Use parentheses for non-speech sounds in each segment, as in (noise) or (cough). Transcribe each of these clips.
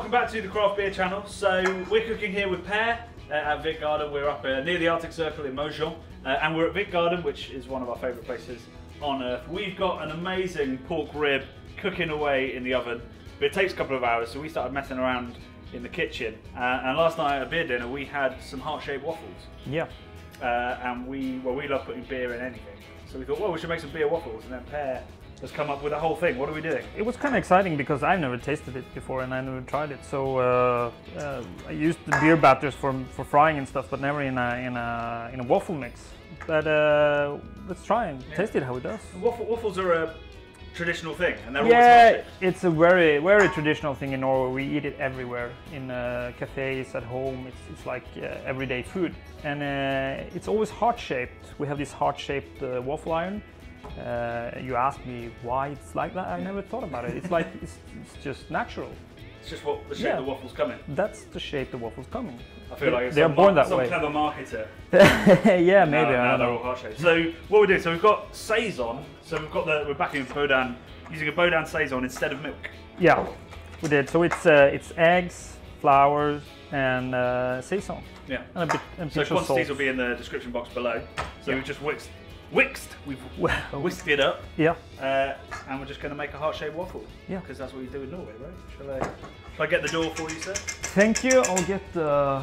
welcome back to the Craft Beer channel. So we're cooking here with Per uh, at Vikgarden. We're up uh, near the Arctic Circle in Mojon, uh, and we're at Vikgarden, which is one of our favourite places on earth. We've got an amazing pork rib cooking away in the oven, but it takes a couple of hours, so we started messing around in the kitchen. Uh, and last night at beer dinner, we had some heart-shaped waffles, Yeah. uh, and we well we love putting beer in anything. So we thought, well, we should make some beer waffles, and then Per has come up with the whole thing. What are we doing? It was kind of exciting because I've never tasted it before and I never tried it. So uh, uh, I used the beer batters for, for frying and stuff, but never in a in a in a waffle mix. But uh, let's try and taste it how it does. Waffle, waffles are a traditional thing, and they're Yeah, heart-shaped. it's a very very traditional thing in Norway. We eat it everywhere in uh, cafes, at home. It's it's like uh, everyday food, and uh, it's always heart shaped. We have this heart shaped uh, waffle iron. Uh, you asked me why it's like that. I never thought about it. It's like it's, it's just natural. It's just what the shape Yeah. the waffles come in. That's the shape the waffles come in. I feel like They're born that some way. clever marketer. (laughs) yeah, maybe. Now don't they're all heart shaped. So what we do? So we've got saison. So we've got the we're backing with Bodin using a Bodin saison instead of milk. Yeah, we did. So it's uh, it's eggs, flour, and uh, saison, Yeah. and a bit and So quantities will be in the description box below. So Yeah. we've just whisked, whisked, we've whisked it up, yeah. uh, and we're just going to make a heart-shaped waffle. Yeah. Because that's what you do in Norway, right? Shall I? Shall I get the door for you, sir? Thank you. I'll get the.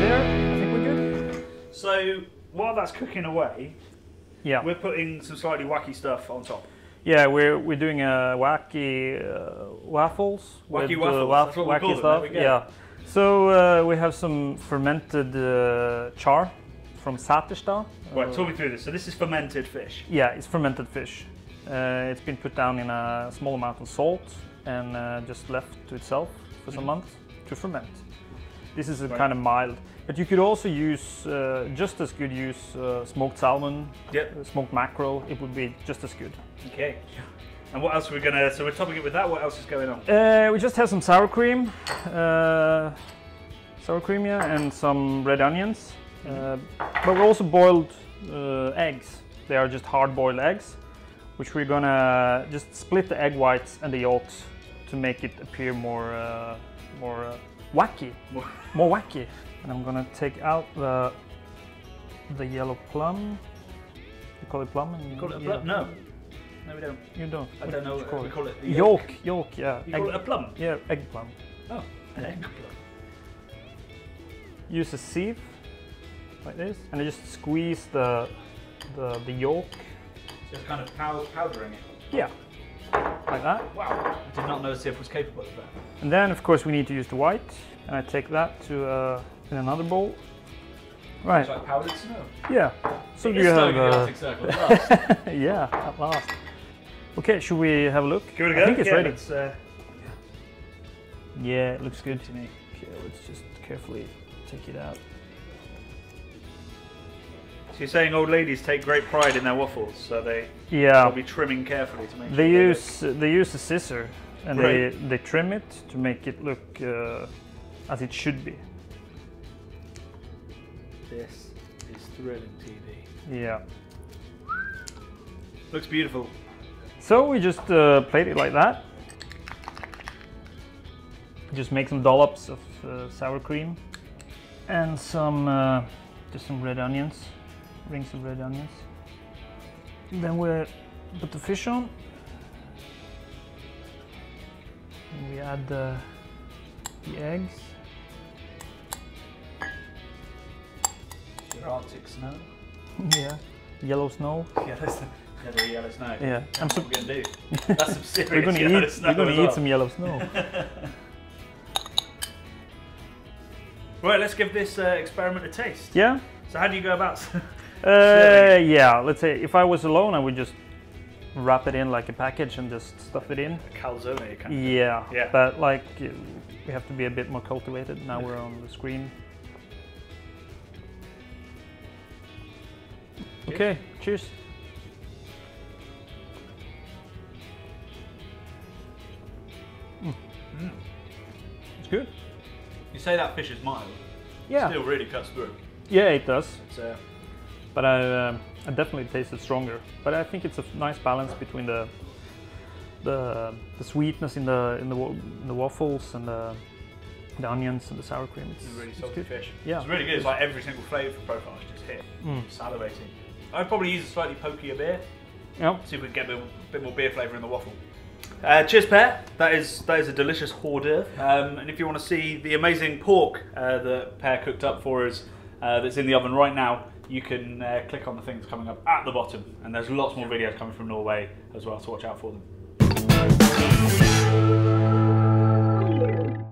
There, I think we're good. So while that's cooking away, Yeah, we're putting some slightly wacky stuff on top. Yeah, we're we're doing a wacky uh, waffles. Wacky with, waffles, waf- that's what wacky stuff. Yeah. So uh, we have some fermented uh, char from Saterstad. Right, Uh, talk me through this. So this is fermented fish. Yeah, it's fermented fish. Uh, it's been put down in a small amount of salt and uh, just left to itself for some months to ferment. This is a. Right. kind of mild, but you could also use uh, just as good use uh, smoked salmon, Yep. uh, smoked mackerel. It would be just as good. Okay. And what else are we gonna? So we're topping it with that. What else is going on? Uh, we just have some sour cream, uh, sour cream, yeah, and some red onions. Uh, but we also boiled uh, eggs. They are just hard-boiled eggs, which we're gonna just split the egg whites and the yolks to make it appear more, uh, more uh, wacky, (laughs) More- more wacky. And I'm gonna take out the the yellow plum. You call it plum? in- Call it a plum? No. No, we don't. You don't. I don't know. What you we call it the Yolk, yolk, yeah. You call it a plum? yeah, egg plum. Oh, an egg plum. use a sieve like this and I just squeeze the the, the yolk Just kind of pow- powdering it. yeah like that. Wow. I did not know Sif was capable of that. and then of course we need to use the white. And I take that to uh, in another bowl right. It's like powdered snow. yeah. So do It's you snowing have in the uh, Arctic Circle at last. (laughs) yeah at last. Okay should we have a look? Give it a go. I think it's Yeah, ready. let's, uh, yeah it looks good to me. Okay let's just carefully take it out you're saying old ladies take great pride in their waffles, so they yeah they'll be trimming carefully to make sure They they use they use a scissor and Right. they they trim it to make it look uh, as it should be. This is thrilling TV. Yeah. Looks beautiful. So we just uh, plate it like that. Just make some dollops of uh, sour cream and some uh, just some red onions, rings of red onions. Then we put the fish on. And we add the, the eggs. Your Arctic snow. (laughs) Yeah. Yellow snow. Yeah, that's yeah, the yellow snow. Yeah. I'm so, what we're gonna do. (laughs) That's some serious we're gonna yellow eat. snow We're gonna eat well. some yellow snow. (laughs) Right, let's give this uh, experiment a taste. yeah. So how do you go about? Uh, yeah. Let's say if I was alone, I would just wrap it in like a package and just stuff it in. calzone kind of. Yeah. Yeah. But like uh, we have to be a bit more cultivated. Now we're on the screen. Okay. Cheers. Mm. It's good. You say that fish is mild. Yeah. Still really cuts through. Yeah, it does. It's, uh, but I, um, I definitely taste it stronger. But I think it's a nice balance between the the, the sweetness in the in the, in the waffles and the, the onions and the sour cream. It's, It's a really it's good. fish. Yeah. It's really good. It's like every single flavour profile is just hit. Mm. Salivating. I'd probably use a slightly pokier beer. Yeah. See if we can get a bit, bit more beer flavour in the waffle. Uh, cheers, Per. That is that is a delicious hors d'oeuvre. Um, and if you want to see the amazing pork uh, that Per cooked up for us, uh, that's in the oven right now, you can uh, click on the things coming up at the bottom. And there's lots more videos coming from Norway as well, so watch out for them.